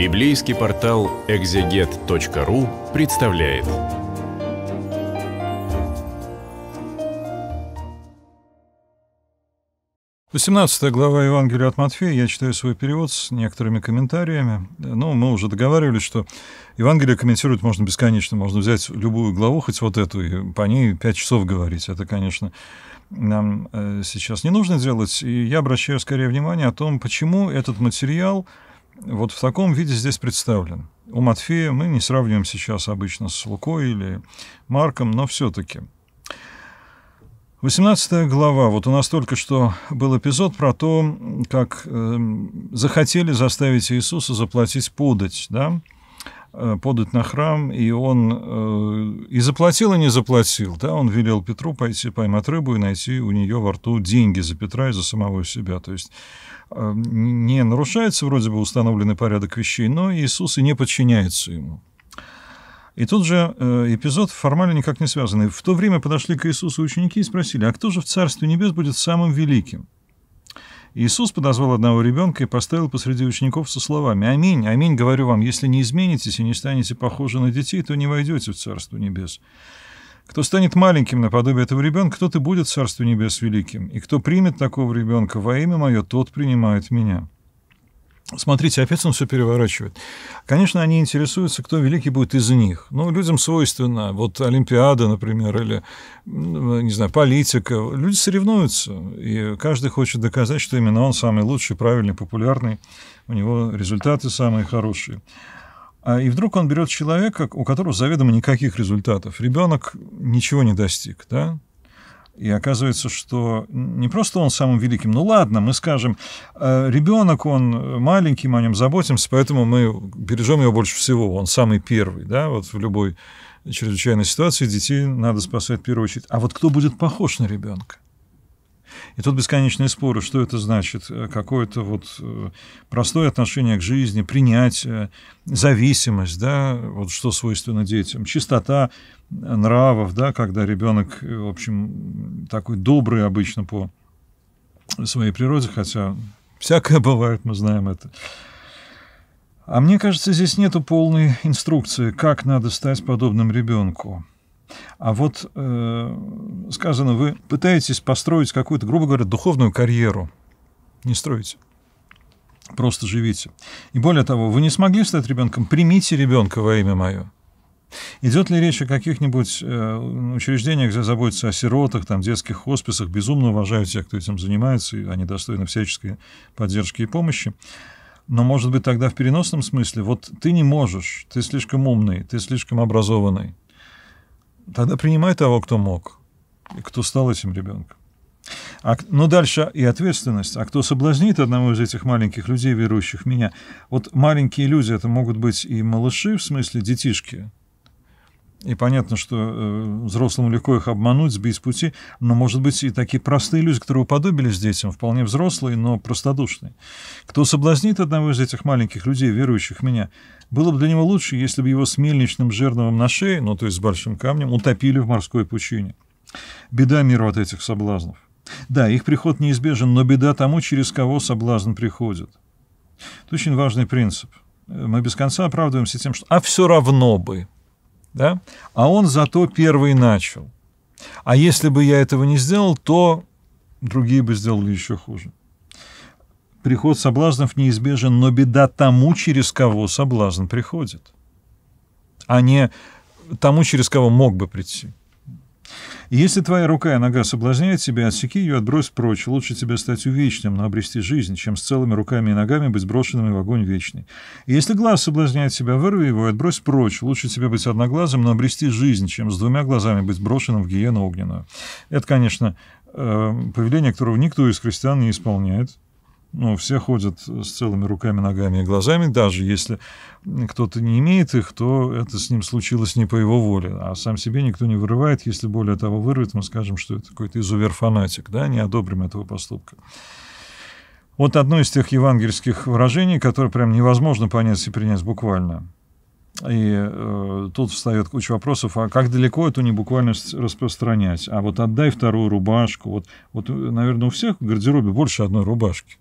Библейский портал экзегет.ру представляет. Восемнадцатая глава Евангелия от Матфея. Я читаю свой перевод с некоторыми комментариями. Ну, мы уже договаривались, что Евангелие комментировать можно бесконечно. Можно взять любую главу, хоть вот эту, и по ней пять часов говорить. Это, конечно, нам э, сейчас не нужно делать. И я обращаю скорее внимание о том, почему этот материал вот в таком виде здесь представлен. У Матфея мы не сравниваем сейчас обычно с Лукой или Марком, но все-таки. 18 глава. Вот у нас только что был эпизод про то, как э, захотели заставить Иисуса заплатить подать, да, подать на храм, и он э, и заплатил, и не заплатил, да, он велел Петру пойти поймать рыбу и найти у нее во рту деньги за Петра и за самого себя, то есть э, не нарушается вроде бы установленный порядок вещей, но Иисус и не подчиняется ему. И тут же э, эпизод формально никак не связанный. В то время подошли к Иисусу ученики и спросили, а кто же в Царстве Небес будет самым великим? Иисус подозвал одного ребенка и поставил посреди учеников со словами «Аминь, аминь, говорю вам, если не изменитесь и не станете похожи на детей, то не войдете в Царство Небес. Кто станет маленьким наподобие этого ребенка, тот и будет в Царстве Небес великим. И кто примет такого ребенка во имя Мое, тот принимает Меня». Смотрите, опять он все переворачивает. Конечно, они интересуются, кто великий будет из них. Ну, людям свойственно. Вот Олимпиада, например, или, не знаю, политика. Люди соревнуются, и каждый хочет доказать, что именно он самый лучший, правильный, популярный. У него результаты самые хорошие. А и вдруг он берет человека, у которого заведомо никаких результатов. Ребенок ничего не достиг, да? И оказывается, что не просто он самым великим, ну ладно, мы скажем, э, ребенок, он маленький, мы о нем заботимся, поэтому мы бережем его больше всего, он самый первый, да, вот в любой чрезвычайной ситуации детей надо спасать в первую очередь. А вот кто будет похож на ребенка? И тут бесконечные споры, что это значит, э, какое-то вот э, простое отношение к жизни, принятие, зависимость, да, вот что свойственно детям, чистота нравов, да, когда ребенок, э, в общем, такой добрый обычно по своей природе, хотя всякое бывает, мы знаем это. А мне кажется, здесь нету полной инструкции, как надо стать подобным ребенку. А вот э, сказано, вы пытаетесь построить какую-то, грубо говоря, духовную карьеру. Не строите. Просто живите. И более того, вы не смогли стать ребенком, примите ребенка во имя мое. Идет ли речь о каких-нибудь э, учреждениях, где заботятся о сиротах, там, детских хосписах, безумно уважаю тех, кто этим занимается, и они достойны всяческой поддержки и помощи. Но, может быть, тогда в переносном смысле, вот ты не можешь, ты слишком умный, ты слишком образованный, Тогда принимай того, кто мог, и кто стал этим ребенком. А, ну, дальше и ответственность. А кто соблазнит одного из этих маленьких людей, верующих в меня? Вот маленькие люди, это могут быть и малыши, в смысле детишки, и понятно, что э, взрослым легко их обмануть, сбить с пути, но, может быть, и такие простые люди, которые уподобились детям, вполне взрослые, но простодушные. Кто соблазнит одного из этих маленьких людей, верующих меня, было бы для него лучше, если бы его с мельничным жерновом на шее, ну, то есть с большим камнем, утопили в морской пучине. Беда миру от этих соблазнов. Да, их приход неизбежен, но беда тому, через кого соблазн приходит. Это очень важный принцип. Мы без конца оправдываемся тем, что «а все равно бы», да? а он зато первый начал. А если бы я этого не сделал, то другие бы сделали еще хуже. Приход соблазнов неизбежен, но беда тому, через кого соблазн приходит, а не тому, через кого мог бы прийти. Если твоя рука и нога соблазняют тебя, отсеки ее, отбрось прочь. Лучше тебе стать увечным, но обрести жизнь, чем с целыми руками и ногами быть брошенными в огонь вечный. Если глаз соблазняет тебя, вырви его и отбрось прочь. Лучше тебе быть одноглазым, но обрести жизнь, чем с двумя глазами быть брошенным в гиену огненную. Это, конечно, э, повеление, которого никто из христиан не исполняет. Ну, все ходят с целыми руками, ногами и глазами, даже если кто-то не имеет их, то это с ним случилось не по его воле, а сам себе никто не вырывает. Если более того вырвет, мы скажем, что это какой-то изувер-фанатик, да, не одобрим этого поступка. Вот одно из тех евангельских выражений, которое прям невозможно понять и принять буквально. И э, тут встает куча вопросов, а как далеко эту небуквальность распространять? А вот отдай вторую рубашку. Вот, вот наверное, у всех в гардеробе больше одной рубашки.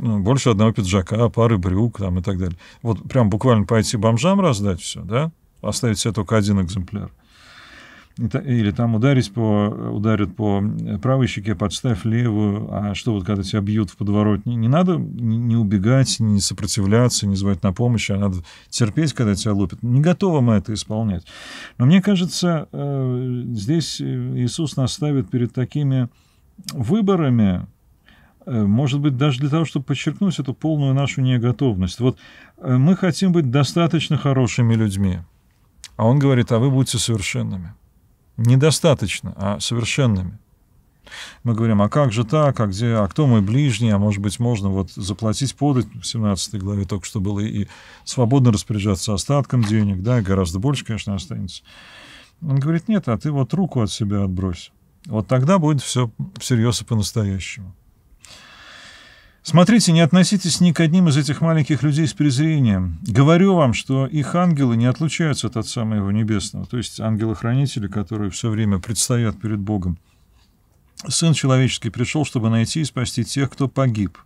Ну, больше одного пиджака, пары брюк там, и так далее. Вот прям буквально пойти бомжам раздать все, да, оставить себе только один экземпляр – или там ударить по, ударят по правой щеке, подставь левую, а что вот когда тебя бьют в подворот, не, надо не убегать, не сопротивляться, не звать на помощь, а надо терпеть, когда тебя лупят. Не готовы мы это исполнять. Но мне кажется, э, здесь Иисус нас ставит перед такими выборами, э, может быть, даже для того, чтобы подчеркнуть эту полную нашу неготовность. Вот э, мы хотим быть достаточно хорошими людьми, а он говорит, а вы будете совершенными недостаточно, а совершенными. Мы говорим, а как же так, а где, а кто мой ближний, а может быть можно вот заплатить подать, в 17 главе только что было, и свободно распоряжаться остатком денег, да, гораздо больше, конечно, останется. Он говорит, нет, а ты вот руку от себя отбрось. Вот тогда будет все всерьез и по-настоящему. Смотрите, не относитесь ни к одним из этих маленьких людей с презрением. Говорю вам, что их ангелы не отлучаются от Отца Моего Небесного, то есть ангелы-хранители, которые все время предстоят перед Богом. Сын человеческий пришел, чтобы найти и спасти тех, кто погиб.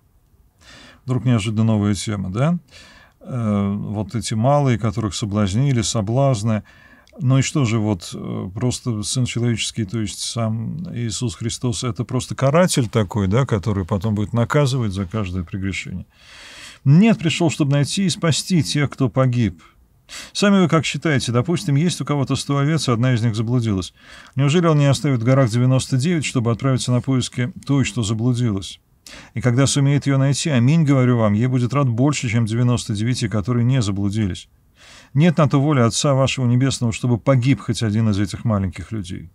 Вдруг неожиданно новая тема, да? Э, вот эти малые, которых соблазнили, соблазны – ну и что же, вот э, просто Сын Человеческий, то есть сам Иисус Христос, это просто каратель такой, да, который потом будет наказывать за каждое прегрешение. Нет, пришел, чтобы найти и спасти тех, кто погиб. Сами вы как считаете, допустим, есть у кого-то сто овец, одна из них заблудилась. Неужели он не оставит в горах 99, чтобы отправиться на поиски той, что заблудилась? И когда сумеет ее найти, аминь, говорю вам, ей будет рад больше, чем 99, которые не заблудились. Нет на то воли Отца вашего Небесного, чтобы погиб хоть один из этих маленьких людей.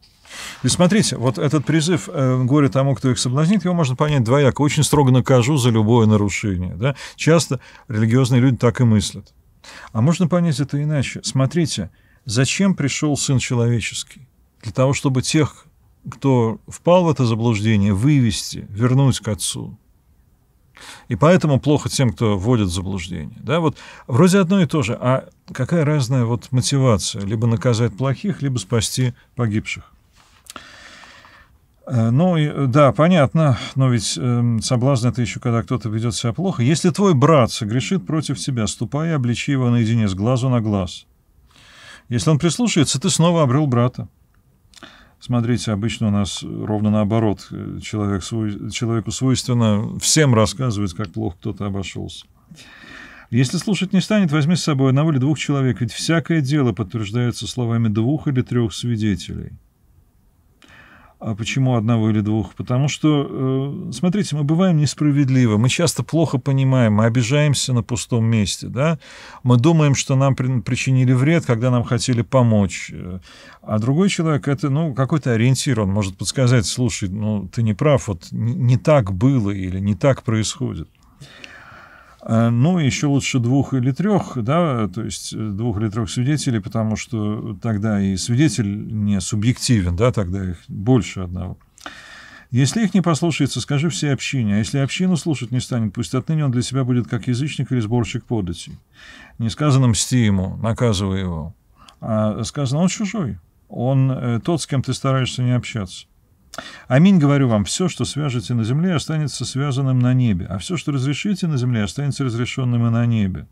И смотрите, вот этот призыв э, «горе тому, кто их соблазнит», его можно понять двояко. Очень строго накажу за любое нарушение. Да? Часто религиозные люди так и мыслят. А можно понять это иначе. Смотрите, зачем пришел Сын Человеческий? Для того, чтобы тех, кто впал в это заблуждение, вывести, вернуть к Отцу. И поэтому плохо тем, кто вводит в заблуждение. Да, вот вроде одно и то же, а какая разная вот мотивация? Либо наказать плохих, либо спасти погибших. Э, ну, да, понятно, но ведь э, соблазн это еще когда кто-то ведет себя плохо. Если твой брат согрешит против тебя, ступай и обличи его наедине с глазу на глаз. Если он прислушается, ты снова обрел брата. Смотрите, обычно у нас ровно наоборот. Человек свой, человеку свойственно всем рассказывать, как плохо кто-то обошелся. Если слушать не станет, возьми с собой одного или двух человек, ведь всякое дело подтверждается словами двух или трех свидетелей. А почему одного или двух? Потому что, э, смотрите, мы бываем несправедливы, мы часто плохо понимаем, мы обижаемся на пустом месте, да? Мы думаем, что нам причинили вред, когда нам хотели помочь. А другой человек — это, ну, какой-то ориентир, он может подсказать, слушай, ну, ты не прав, вот не так было или не так происходит. А, ну, еще лучше двух или трех, да, то есть э, двух или трех свидетелей, потому что тогда и свидетель не субъективен, да, тогда их больше одного. Если их не послушается, скажи всей общине, а если общину слушать не станет, пусть отныне он для себя будет как язычник или сборщик податей. Не сказано «мсти ему», наказывай его, а сказано «он чужой», он э, тот, с кем ты стараешься не общаться. Аминь, говорю вам, все, что свяжете на земле, останется связанным на небе, а все, что разрешите на земле, останется разрешенным и на небе.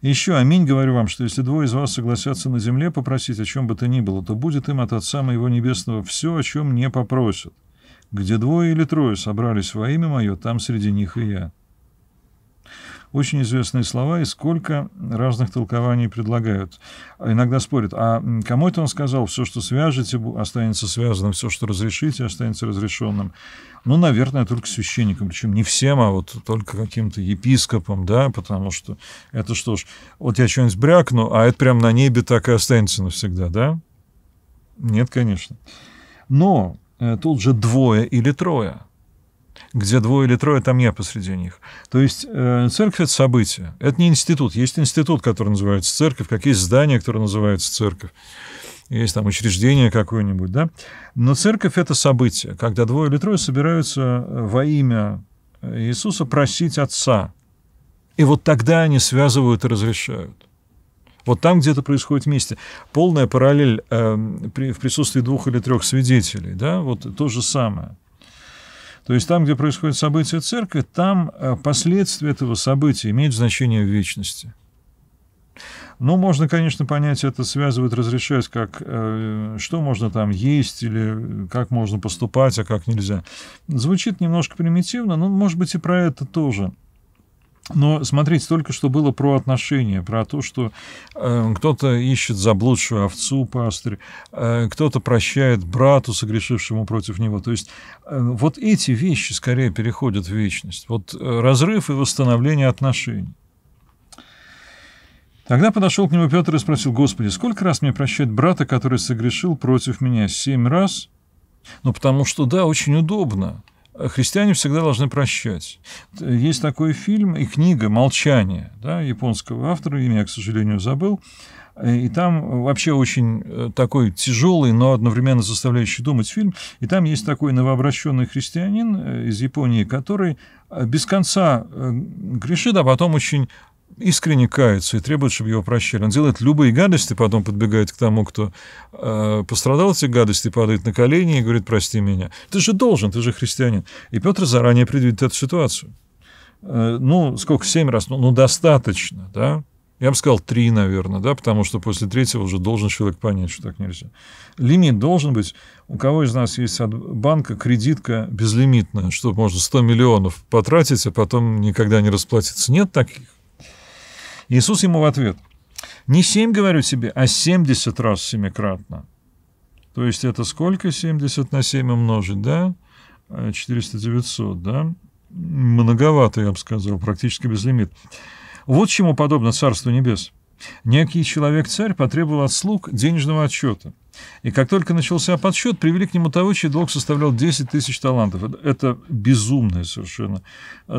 еще, аминь, говорю вам, что если двое из вас согласятся на земле попросить о чем бы то ни было, то будет им от Отца Моего Небесного все, о чем не попросят. Где двое или трое собрались во имя Мое, там среди них и я очень известные слова, и сколько разных толкований предлагают. Иногда спорят, а кому это он сказал, все, что свяжете, останется связанным, все, что разрешите, останется разрешенным. Ну, наверное, только священникам, причем не всем, а вот только каким-то епископам, да, потому что это что ж, вот я что-нибудь брякну, а это прям на небе так и останется навсегда, да? Нет, конечно. Но э, тут же двое или трое – где двое или трое, там я посреди них. То есть э, церковь — это событие. Это не институт. Есть институт, который называется церковь, как есть здание, которое называется церковь. Есть там учреждение какое-нибудь, да? Но церковь — это событие, когда двое или трое собираются э, во имя Иисуса просить Отца. И вот тогда они связывают и разрешают. Вот там где-то происходит вместе. Полная параллель э, при, в присутствии двух или трех свидетелей, да, вот то же самое. То есть там, где происходит событие церкви, там э, последствия этого события имеют значение в вечности. Ну, можно, конечно, понять это, связывать, разрешать, как э, что можно там есть или как можно поступать, а как нельзя. Звучит немножко примитивно, но, может быть, и про это тоже. Но смотрите, только что было про отношения, про то, что э, кто-то ищет заблудшую овцу, пастырь, э, кто-то прощает брату, согрешившему против него. То есть э, вот эти вещи скорее переходят в вечность. Вот э, разрыв и восстановление отношений. Тогда подошел к нему Петр и спросил, «Господи, сколько раз мне прощать брата, который согрешил против меня? Семь раз?» Ну, потому что, да, очень удобно. Христиане всегда должны прощать. Есть такой фильм и книга «Молчание» да, японского автора, имя я, к сожалению, забыл. И там вообще очень э, такой тяжелый, но одновременно заставляющий думать фильм. И там есть такой новообращенный христианин э, из Японии, который э, без конца грешит, а потом очень искренне кается и требует, чтобы его прощали. Он делает любые гадости, потом подбегает к тому, кто э, пострадал от этих гадостей, падает на колени и говорит, прости меня. Ты же должен, ты же христианин. И Петр заранее предвидит эту ситуацию. Э, ну, сколько, семь раз? Ну, ну, достаточно, да? Я бы сказал три, наверное, да, потому что после третьего уже должен человек понять, что так нельзя. Лимит должен быть. У кого из нас есть от банка кредитка безлимитная, что можно 100 миллионов потратить, а потом никогда не расплатиться? Нет таких. Иисус ему в ответ, не семь, говорю тебе, а семьдесят раз семикратно. То есть это сколько 70 на 7 умножить, да? 400-900, да? Многовато, я бы сказал, практически безлимит. Вот чему подобно Царство Небес. Некий человек-царь потребовал от слуг денежного отчета. И как только начался подсчет, привели к нему того, чей долг составлял 10 тысяч талантов. Это безумная совершенно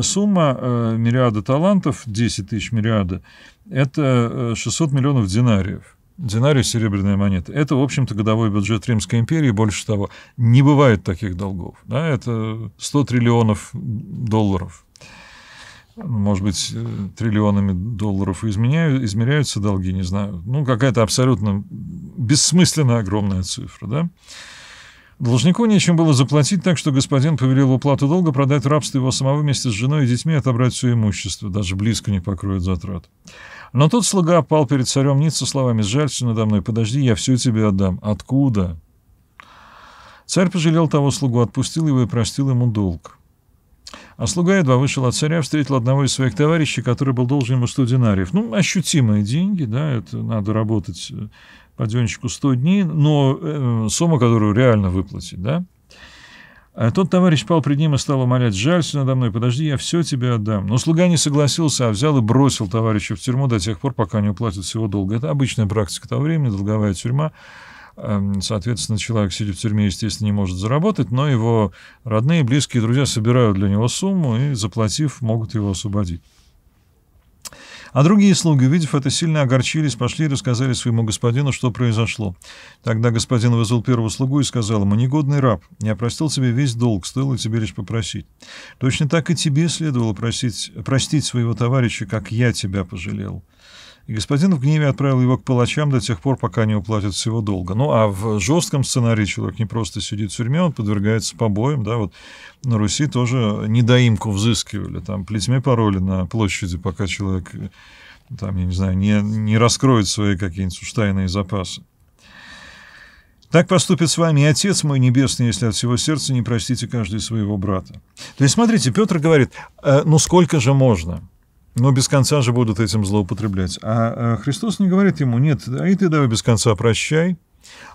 сумма э, мириада талантов, 10 тысяч мириада, это 600 э, миллионов динариев. Динарий – серебряная монета. Это, в общем-то, годовой бюджет Римской империи. Больше того, не бывает таких долгов. Да? Это 100 триллионов долларов может быть, э, триллионами долларов изменяют, измеряются долги, не знаю. Ну, какая-то абсолютно бессмысленная огромная цифра, да? Должнику нечем было заплатить, так что господин повелел уплату долга продать рабство его самого вместе с женой и детьми отобрать все имущество, даже близко не покроет затрат. Но тот слуга пал перед царем Ниц со словами «Сжалься надо мной, подожди, я все тебе отдам». Откуда? Царь пожалел того слугу, отпустил его и простил ему долг. А слуга едва вышел от царя, встретил одного из своих товарищей, который был должен ему 100 динариев. Ну, ощутимые деньги, да, это надо работать э, паденщику 100 дней, но э, сумма, которую реально выплатить, да. А тот товарищ пал пред ним и стал умолять, жалься надо мной, подожди, я все тебе отдам. Но слуга не согласился, а взял и бросил товарища в тюрьму до тех пор, пока не уплатит всего долга. Это обычная практика того времени, долговая тюрьма. Эм, соответственно, человек, сидя в тюрьме, естественно, не может заработать, но его родные, близкие, друзья собирают для него сумму и, заплатив, могут его освободить. А другие слуги, увидев это, сильно огорчились, пошли и рассказали своему господину, что произошло. Тогда господин вызвал первого слугу и сказал ему, «Негодный раб, я простил тебе весь долг, стоило тебе лишь попросить. Точно так и тебе следовало просить, простить своего товарища, как я тебя пожалел». И господин в гневе отправил его к палачам до тех пор, пока не уплатят всего долга. Ну, а в жестком сценарии человек не просто сидит в тюрьме, он подвергается побоям, да, вот на Руси тоже недоимку взыскивали, там плетьми пароли на площади, пока человек, там, я не знаю, не, не раскроет свои какие-нибудь уж тайные запасы. Так поступит с вами и Отец мой Небесный, если от всего сердца не простите каждый своего брата. То есть, смотрите, Петр говорит, э, ну сколько же можно? Но без конца же будут этим злоупотреблять. А, а Христос не говорит ему, нет, а и ты давай без конца прощай.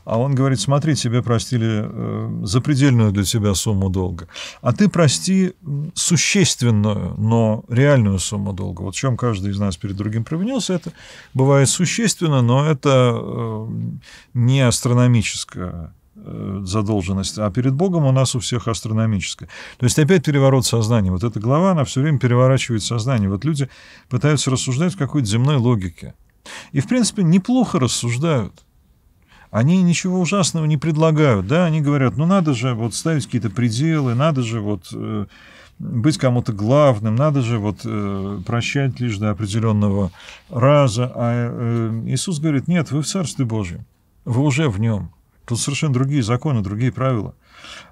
А он говорит, смотри, тебе простили э, запредельную для тебя сумму долга. А ты прости существенную, но реальную сумму долга. Вот в чем каждый из нас перед другим провинился, это бывает существенно, но это э, не астрономическое Э, задолженность, а перед Богом у нас у всех астрономическая. То есть опять переворот сознания. Вот эта глава, она все время переворачивает сознание. Вот люди пытаются рассуждать в какой-то земной логике. И, в принципе, неплохо рассуждают. Они ничего ужасного не предлагают, да, они говорят, ну надо же вот ставить какие-то пределы, надо же вот э, быть кому-то главным, надо же вот э, прощать лишь до определенного раза. А э, Иисус говорит, нет, вы в Царстве Божьем, вы уже в нем. Тут совершенно другие законы, другие правила.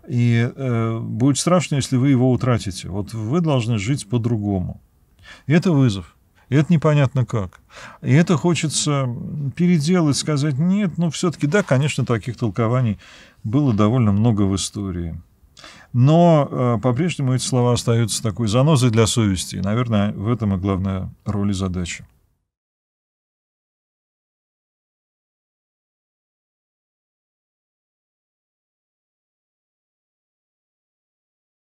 И э, будет страшно, если вы его утратите. Вот вы должны жить по-другому. И это вызов. И это непонятно как. И это хочется переделать, сказать, нет, ну все-таки, да, конечно, таких толкований было довольно много в истории. Но э, по-прежнему эти слова остаются такой занозой для совести. И, наверное, в этом и главная роль и задача.